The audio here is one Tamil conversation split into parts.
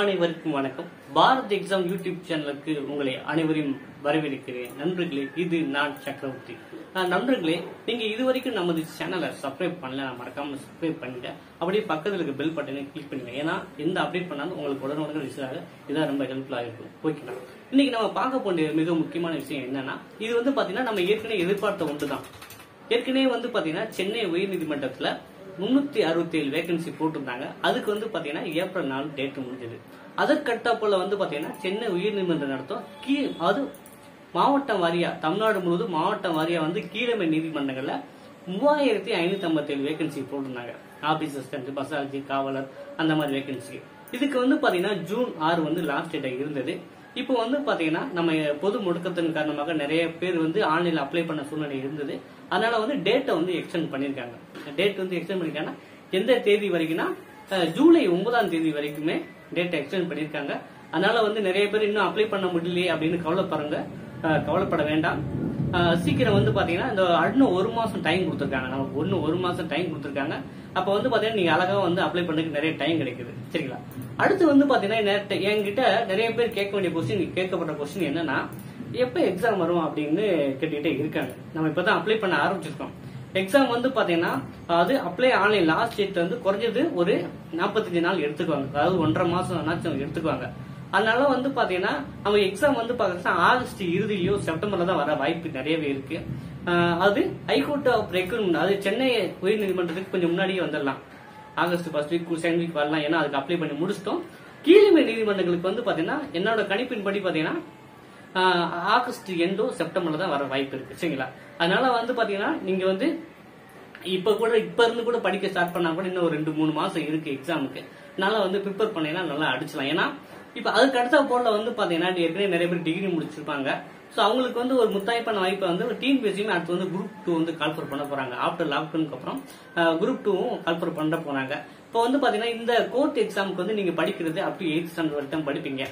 அனைவருக்கும் வணக்கம். பாரத் எக்ஸாம் யூடியூப் சேனலுக்கு உங்களை அனைவரையும் வரவேற்கிறேன். நண்பர்களே இது நான் சக்கரவர்த்தி. நண்பர்களே நீங்க இதுவரைக்கும் நமது சேனலை சப்ஸ்கிரைப் பண்ணல மறக்காம சப்ஸ்கிரைப் பண்ணுங்க அப்படியே பக்கத்தில் இருக்க பெல் பட்டனை கிளிக் பண்ணுங்க. ஏன்னா எந்த அப்டேட் பண்ணாலும் உங்களுக்கு உடனுடன் ரிசீவ் ஆக இதான் ரொம்ப ஹெல்ப்ஃபுல்லாக இருக்கும். ஓகேங்களா இன்னைக்கு நம்ம பார்க்க போகிற மிக முக்கியமான விஷயம் என்னன்னா இது வந்து பாத்தீங்கன்னா நம்ம ஏற்கனவே எதிர்பார்த்த ஒன்று தான் ஏற்கனவே வந்து பாத்தீங்கன்னா சென்னை உயர்நீதிமன்றத்துல முன்னூத்தி அறுபத்தி ஏழு வேகன்சி போட்டிருந்தாங்க. அதுக்கு வந்து பாத்தீங்கன்னா ஏப்ரல் நாலு டேட் முடிஞ்சது. அதற்கட்டப்போல வந்து பாத்தீங்கன்னா சென்னை உயர்நீதிமன்றம் நடத்தும் கீ அது மாவட்டம் வாரியா தமிழ்நாடு முழுவதும் மாவட்டம் வாரியா வந்து கீழமை நீதிமன்றங்கள்ல மூவாயிரத்தி ஐநூத்தி ஐம்பத்தி ஏழு வேகன்சி போட்டிருந்தாங்க. ஆபீஸ் அசிஸ்டன்ட் பசாலஜி காவலர் அந்த மாதிரி வேகன்சி இதுக்கு வந்து பாத்தீங்கன்னா ஜூன் ஆறு வந்து லாஸ்ட் டேட் இருந்தது. இப்போ வந்து பாத்தீங்கன்னா நம்ம பொது முடக்கத்தின் காரணமாக நிறைய பேர் வந்து ஆன்லைன்ல அப்ளை பண்ண சூழ்நிலை இருந்தது. அதனால வந்து டேட்டை வந்து எக்ஸ்டெண்ட் பண்ணியிருக்காங்க. டேட் வந்து எக்ஸ்டெண்ட் பண்ணிருக்காங்கன்னா எந்த தேதி வரைக்கும்னா ஜூலை ஒன்பதாம் தேதி வரைக்குமே டேட்டை எக்ஸ்டெண்ட் பண்ணிருக்காங்க. அதனால வந்து நிறைய பேர் இன்னும் அப்ளை பண்ண முடியலையே அப்படின்னு கவலைப்படுறாங்க கவலைப்பட வேண்டாம். சீக்கிரம் வந்து பாத்தீங்கன்னா இந்த இன்னும் ஒரு மாசம் டைம் கொடுத்துருக்காங்க. நமக்கு ஒன்னு ஒரு மாசம் டைம் கொடுத்துருக்காங்க. அப்ப வந்து பாத்தீங்கன்னா நீங்க அழகா வந்து அப்ளை பண்ணதுக்கு நிறைய டைம் கிடைக்குது. சரிங்களா? அடுத்து வந்து பாத்தீங்கன்னா என்கிட்ட நிறைய பேர் கேட்க வேண்டிய கொஸ்டின் கேட்கப்பட்ட கொஸ்டின் என்னன்னா எப்ப எக்ஸாம் வரும் அப்படின்னு கேட்டுக்கிட்டே இருக்காங்க. நம்ம இப்பதான் அப்ளை பண்ண ஆரம்பிச்சிருக்கோம். எக்ஸாம் வந்து பாத்தீங்கன்னா அது அப்ளை ஆன்லைன் லாஸ்ட் டேட் வந்து குறைஞ்சது ஒரு நாற்பத்தஞ்சு நாள் எடுத்துக்குவாங்க. அதாவது ஒன்றரை மாசம் ஆனாச்சும் எடுத்துக்குவாங்க. அதனால வந்து பாத்தீங்கன்னா நம்ம எக்ஸாம் வந்து பாத்தீங்கன்னா ஆகஸ்ட் இறுதியோ செப்டம்பர்ல தான் வர வாய்ப்பு நிறையவே இருக்கு. அது ஹைகோர்ட் ஆஃப் ரெக்ரூட்மெண்ட் அது சென்னை உயர்நீதிமன்றத்துக்கு கொஞ்சம் முன்னாடியே வந்துடலாம். August first week second week வரலாம். ஏன்னா அதுக்கு அப்ளை பண்ணி முடிச்சிட்டோம். கீழ்மை நீதிமன்றங்களுக்கு வந்து பாத்தீங்கன்னா என்னோட கணிப்பின்படி பாத்தீங்கன்னா ஆகஸ்ட் எண்டோ செப்டம்பர்ல தான் வர வாய்ப்பு இருக்கு சரிங்களா? அதனால வந்து பாத்தீங்கன்னா நீங்க வந்து இப்ப கூட இப்ப இருந்து கூட படிக்க ஸ்டார்ட் பண்ணா கூட இன்னும் ஒரு ரெண்டு மூணு மாசம் இருக்கு எக்ஸாமுக்கு நல்லா வந்து ப்ரிப்பேர் பண்ணீங்கன்னா நல்லா அடிச்சலாம் ஏன்னா இப்போ அதுக்கு அடுத்த போல வந்து பாத்தீங்கன்னா ஏற்கனவே நிறைய பேர் டிகிரி முடிச்சிருப்பாங்க. சோ அவங்களுக்கு வந்து ஒரு முத்தாய்ப்பான வாய்ப்பை வந்து டீம் பேசியுமே அடுத்து வந்து குரூப் டூ வந்து கால்ஃபர் பண்ண போறாங்க. ஆஃப்டர் லாக்டவுனுக்கு அப்புறம் குரூப் டூவும் கால்ஃபர் பண்ண போறாங்க. இப்போ வந்து பாத்தீங்கன்னா இந்த கோர்ட் எக்ஸாமுக்கு வந்து நீங்க படிக்கிறது அப் டு எயித் ஸ்டாண்டர்ட் வரைக்கும் படிப்பீங்க.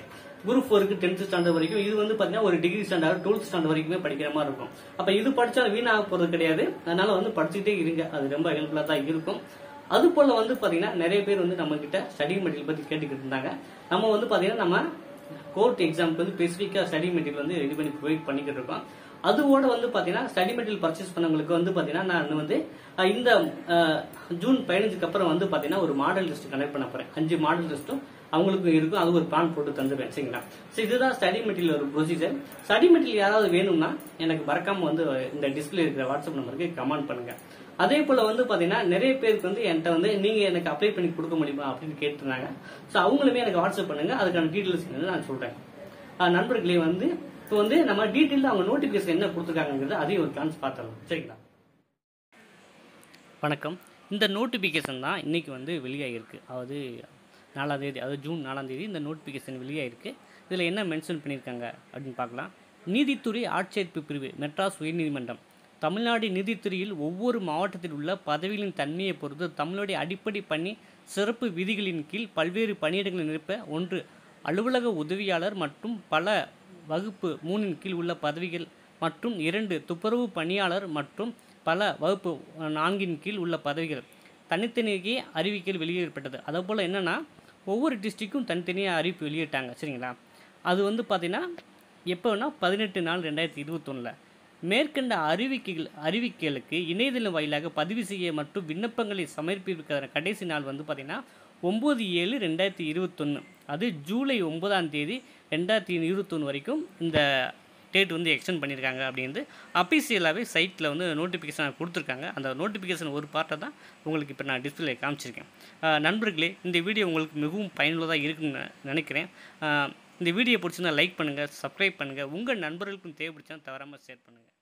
குரூப் ஃபோருக்கு டென்த் ஸ்டாண்டர்ட் வரைக்கும் இது வந்து பாத்தீங்கன்னா ஒரு டிகிரி ஸ்டாண்டர்ட் டுவெல்த் ஸ்டாண்டர்ட் வரைக்குமே படிக்கிற மாதிரி இருக்கும். அப்ப இது படிச்சா வீணாக போறது கிடையாது. அதனால வந்து படிச்சுட்டே இருங்க. அது ரொம்ப ஹெல்ப்ஃபுல்லா தான் இருக்கும். அது போல வந்து பாத்தீங்கன்னா நிறைய பேர் வந்து நம்ம கிட்ட ஸ்டடி மெட்டீரியல் பத்தி கேட்டுக்கிட்டு இருந்தாங்க. நம்ம வந்து பாத்தீங்கன்னா நம்ம கோர்ட் எக்ஸாம்க்கு வந்து ஸ்பெசிஃபிக்கா ஸ்டடி மெட்டீரியல் வந்து ரெடி பண்ணி ப்ரொவைட் பண்ணிக்கிட்டு இருக்கோம். அதுவோட வந்து பாத்தீங்கன்னா ஸ்டடி மெட்டீரியல் பர்ச்சேஸ் பண்ணவங்களுக்கு வந்து பாத்தீங்கன்னா நான் வந்து இந்த ஜூன் பதினஞ்சுக்கு அப்புறம் வந்து பாத்தீங்கன்னா ஒரு மாடல் லிஸ்ட் கனெக்ட் பண்ண போறேன். அஞ்சு மாடல் லிஸ்ட்டும் அவங்களுக்கு இருக்கும். அது ஒரு பிளான் போட்டு தந்துடுவேன் சரிங்களா? So, இதுதான் ஸ்டடி மெட்டீரியல் ஒரு ப்ரொசீஜர் ஸ்டடி மெட்டீரியல் யாராவது வேணும்னா எனக்கு மறக்காம வந்து இந்த டிஸ்பிளே இருக்கிற வாட்ஸ்அப் நம்பருக்கு கமெண்ட் பண்ணுங்க. அதே போல வந்து பாத்தீங்கன்னா நிறைய பேருக்கு வந்து என்கிட்ட வந்து நீங்க எனக்கு அப்ளை பண்ணி கொடுக்க முடியுமா? அப்படின்னு கேட்டிருந்தாங்க. ஸோ அவங்களுமே எனக்கு வாட்ஸ்அப் பண்ணுங்க. அதுக்கான டீட்டெயில்ஸ் என்னன்னு நான் சொல்றேன். நண்பர்களே வந்து இப்போ வந்து நம்ம டீட்டெயில் அவங்க நோட்டிபிகேஷன் என்ன கொடுத்துருக்காங்கிறது அதையும் ஒரு சான்ஸ் பார்த்துடலாம். சரிங்களா? வணக்கம். இந்த நோட்டிஃபிகேஷன் தான் இன்றைக்கி வந்து வெளியாகிருக்கு அதாவது நாலாம் தேதி அதாவது ஜூன் நாலாம் தேதி இந்த நோட்டிஃபிகேஷன் வெளியாகிருக்கு இதில் என்ன மென்ஷன் பண்ணியிருக்காங்க அப்படின்னு பார்க்கலாம். நீதித்துறை ஆட்சேர்ப்பு பிரிவு மெட்ராஸ் உயர்நீதிமன்றம். தமிழ்நாடு நிதித்துறையில் ஒவ்வொரு மாவட்டத்தில் உள்ள பதவிகளின் தன்மையை பொறுத்து தமிழ்நாடு அடிப்படை பணி சிறப்பு விதிகளின் கீழ் பல்வேறு பணியிடங்களை நிரப்ப ஒன்று அலுவலக உதவியாளர் மற்றும் பல வகுப்பு மூணின் கீழ் உள்ள பதவிகள் மற்றும் இரண்டு துப்புரவு பணியாளர் மற்றும் பல வகுப்பு நான்கின் கீழ் உள்ள பதவிகள் தனித்தனியே அறிவிக்கையில் வெளியிடப்பட்டது. அதுபோல் என்னென்னா ஒவ்வொரு டிஸ்ட்ரிக்கும் தனித்தனியாக அறிவிப்பு வெளியிட்டாங்க. சரிங்களா? அது வந்து பார்த்திங்கன்னா எப்போனா பதினெட்டு நாள் ரெண்டாயிரத்தி இருபத்தொன்னில். மேற்கண்ட அறிவிக்கைகள் அறிவிக்கைகளுக்கு இணையதளம் வாயிலாக பதிவு செய்ய மற்றும் விண்ணப்பங்களை சமர்ப்பிப்பதற்கான கடைசி நாள் வந்து பார்த்தீங்கன்னா ஒம்பது ஏழு ரெண்டாயிரத்தி இருபத்தொன்று அது ஜூலை ஒன்பதாம் தேதி ரெண்டாயிரத்தி இருபத்தொன்று வரைக்கும் இந்த டேட் வந்து எக்ஸ்டெண்ட் பண்ணியிருக்காங்க அப்படின்னு அஃபீஷியலாகவே சைட்டில் வந்து நோட்டிஃபிகேஷன் கொடுத்துருக்காங்க. அந்த நோட்டிஃபிகேஷன் ஒரு பார்ட்டை தான் உங்களுக்கு இப்போ நான் டிஸ்பிளே காமிச்சிருக்கேன். நண்பர்களே இந்த வீடியோ உங்களுக்கு மிகவும் பயனுள்ளதாக இருக்குன்னு நினைக்கிறேன். இந்த வீடியோ பிடிச்சிருந்தா லைக் பண்ணுங்கள் சப்ஸ்கிரைப் பண்ணுங்கள் உங்கள் நண்பர்களுக்கும் தேவைப்படுச்சா தவறாமல் ஷேர் பண்ணுங்கள்